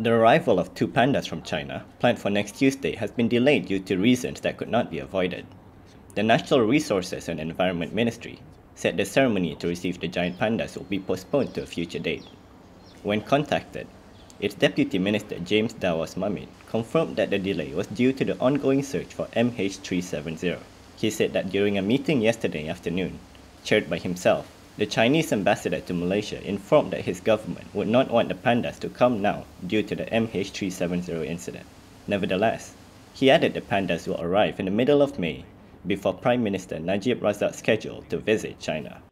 The arrival of two pandas from China, planned for next Tuesday, has been delayed due to reasons that could not be avoided. The Natural Resources and Environment Ministry said the ceremony to receive the giant pandas will be postponed to a future date. When contacted, its Deputy Minister James Dawos Mamit confirmed that the delay was due to the ongoing search for MH370. He said that during a meeting yesterday afternoon, chaired by himself, the Chinese ambassador to Malaysia informed that his government would not want the pandas to come now due to the MH370 incident. Nevertheless, he added the pandas will arrive in the middle of May before Prime Minister Najib Razak's schedule to visit China.